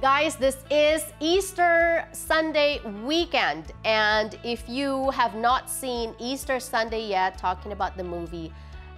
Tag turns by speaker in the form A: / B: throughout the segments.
A: Guys, this is Easter Sunday weekend, and if you have not seen Easter Sunday yet, talking about the movie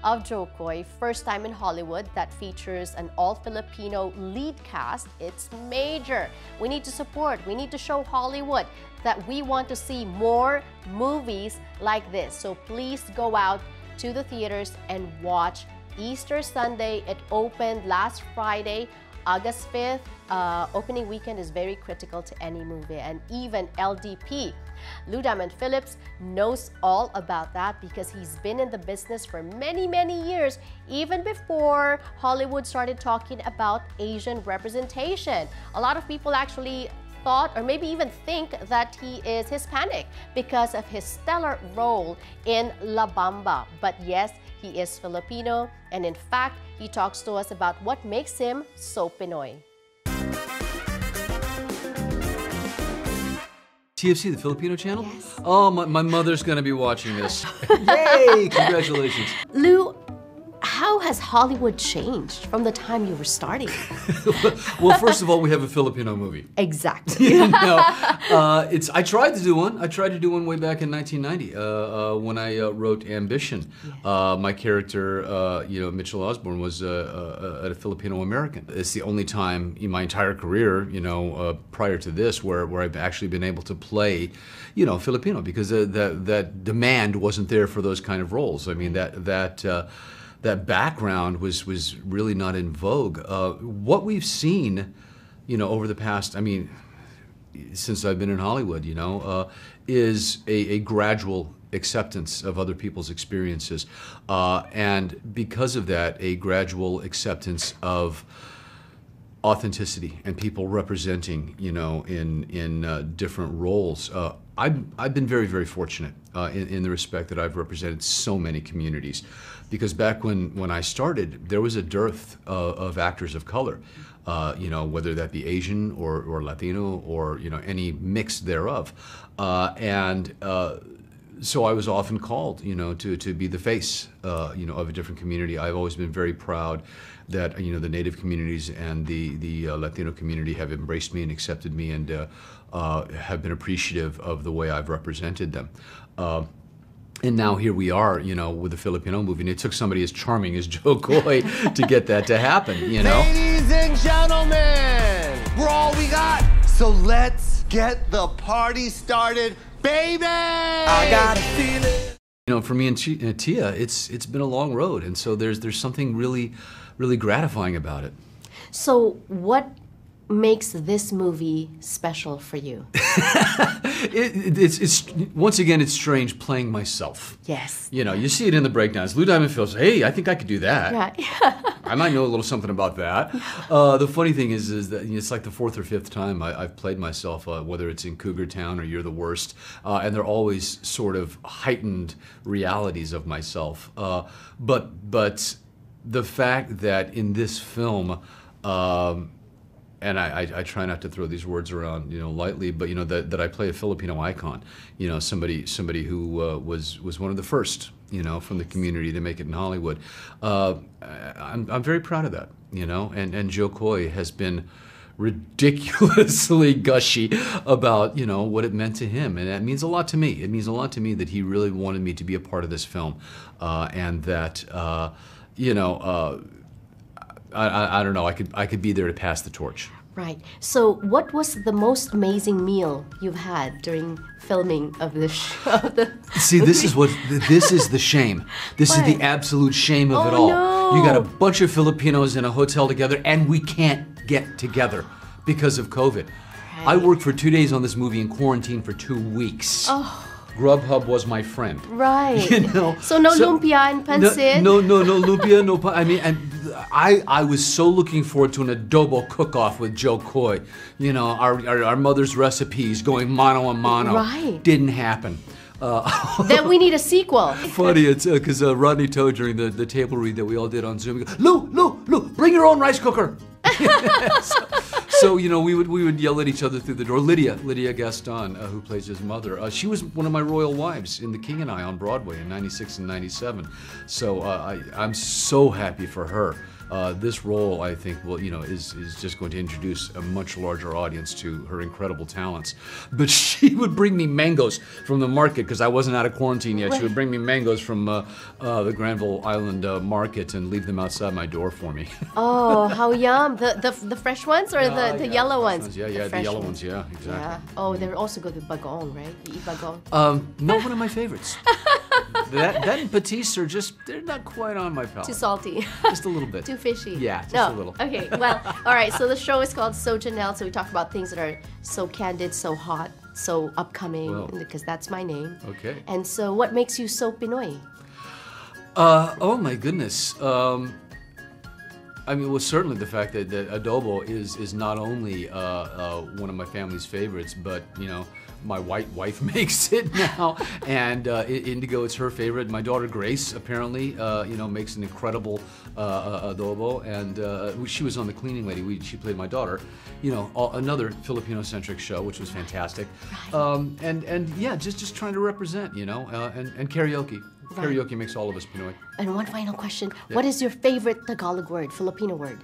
A: of Jo Koy, first time in Hollywood that features an all-Filipino lead cast, it's major. We need to support, we need to show Hollywood that we want to see more movies like this. So please go out to the theaters and watch Easter Sunday. It opened last Friday August 5th, uh, opening weekend is very critical to any movie, and even LDP. Lou Diamond Phillips knows all about that because he's been in the business for many, many years, even before Hollywood started talking about Asian representation. A lot of people actually thought or maybe even think that he is Hispanic because of his stellar role in La Bamba. But yes, he is Filipino, and in fact, he talks to us about what makes him so Pinoy.
B: TFC, the Filipino channel?
A: Yes.
B: Oh, my, my mother's gonna be watching this. Yay! Congratulations.
A: Lou, how has Hollywood changed from the time you were starting?
B: well, first of all, we have a Filipino movie.
A: exactly.
B: you know, uh, it's. I tried to do one. I tried to do one way back in 1990 uh, uh, when I uh, wrote Ambition. Uh, my character, uh, you know, Mitchell Osborne, was a, a, a Filipino American. It's the only time in my entire career, you know, prior to this, where, where I've actually been able to play, you know, Filipino because that that demand wasn't there for those kind of roles. I mean, that that that background was was really not in vogue. Uh, what we've seen, you know, over the past, I mean, since I've been in Hollywood, you know, uh, is a, a, gradual acceptance of other people's experiences, uh, and because of that, a gradual acceptance of authenticity and people representing, you know, in in uh, different roles. Uh, I've I've been very very fortunate uh, in, in the respect that I've represented so many communities, because back when when I started, there was a dearth of actors of color, uh, you know, whether that be Asian or or Latino or you know any mix thereof, uh, and uh, so I was often called, you know, to, to be the face, uh, you know, of a different community. I've always been very proud that, you know, the Native communities and the, the uh, Latino community have embraced me and accepted me and uh, uh have been appreciative of the way I've represented them. Uh, and now here we are, you know, with the Filipino movie. And it took somebody as charming as Jo Koy to get that to happen, you know?
C: Ladies and gentlemen, we're all we got. So let's get the party started baby. I got a feeling.
B: You know, for me and uh, Tia, it's it's been a long road, and so there's there's something really, really gratifying about it.
A: So, what makes this movie special for you?
B: it, it's, it's once again, it's strange playing myself.
A: Yes.
B: You know, you see it in the breakdowns. Lou Diamond Phillips, hey, I think I could do that.
A: Yeah.
B: I might know a little something about that. Uh, the funny thing is, is that it's like the fourth or fifth time I, have played myself, uh, whether it's in Cougar Town or You're the Worst, uh, and they're always sort of heightened realities of myself. Uh, but but the fact that in this film. Um, and I, I, I, try not to throw these words around, you know, lightly, but you know that, that I play a Filipino icon, you know, somebody somebody who uh, was was one of the first, you know, from the community to make it in Hollywood. Uh, I'm, I'm very proud of that, you know, and and Jo Koy has been ridiculously gushy about you know what it meant to him, and that means a lot to me. It means a lot to me that he really wanted me to be a part of this film, uh, and that uh, you know uh, I, I, I don't know. I could I could be there to pass the torch.
A: Right. So, what was the most amazing meal you've had during filming of the show? The
B: See, this is what this is the shame. This
A: what?
B: is the absolute shame of
A: oh,
B: it all.
A: No.
B: You got a bunch of Filipinos in a hotel together, and we can't get together because of COVID. Right. I worked for two days on this movie in quarantine for two weeks.
A: Oh.
B: Grubhub was my friend.
A: Right.
B: You know.
A: So no so, lumpia and pancit.
B: No, no, no, no lumpia, no. I mean, and I, I was so looking forward to an adobo cook-off with Jo Koy. You know, our, our, our mother's recipes going mano a mano.
A: Right.
B: Didn't happen. Uh,
A: then we need a sequel.
B: Funny, it's because uh, uh, Rodney To during the, the table read that we all did on Zoom, goes, Lou, Lou, Lou, bring your own rice cooker. so, so, you know, we would we would yell at each other through the door. Lydia, Lydia Gaston, uh, who plays his mother, uh, she was one of my royal wives in The King and I on Broadway in '96 and '97. So uh, I, I'm so happy for her uh, this role, I think, will you know is is just going to introduce a much larger audience to her incredible talents. But she would bring me mangoes from the market because I wasn't out of quarantine yet. She would bring me mangoes from uh, uh, the Granville Island uh, market and leave them outside my door for me.
A: Oh, how yum! The the, the fresh ones or the, the
B: yeah,
A: yellow
B: fresh
A: ones?
B: Yeah, yeah, the,
A: fresh
B: yellow ones. Yeah, exactly.
A: Yeah. Oh, they're also good with bagoong, right? You eat bagoong.
B: Um, not one of my favorites. that, that and patis are just, they're not quite on my palate.
A: Too salty.
B: Just a little bit.
A: Too fishy.
B: Yeah, just
A: no.
B: a little.
A: Okay, well, all right. So the show is called So Jannelle. So we talk about things that are so candid, so hot, so upcoming, because that's my name.
B: Okay.
A: And so, what makes you so Pinoy?
B: Uh, oh my goodness. Um, I mean, well, certainly the fact that, that adobo is is not only uh, uh, one of my family's favorites, but you know, my white wife makes it now, and uh, Indigo it's her favorite. My daughter Grace apparently, uh, you know, makes an incredible uh, uh, adobo, and uh, she was on the Cleaning Lady. We, she played my daughter. You know, all, another Filipino-centric show, which was fantastic. Um, and and yeah, just just trying to represent, you know, uh, and and karaoke.
A: Right.
B: Karaoke makes all of us Pinoy.
A: And one final question: What is your favorite Tagalog word, Filipino word?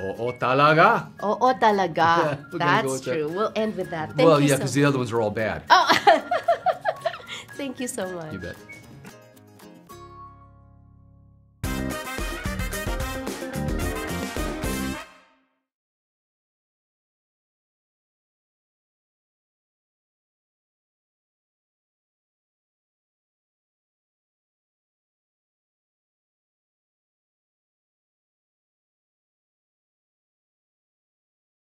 B: Oo talaga.
A: Oo talaga.
B: We're gonna go
A: That's
B: with that.
A: true. We'll end with that. Thank
B: well, yeah,
A: so
B: because the other ones are all bad. Oh.
A: Thank you so much.
B: You bet.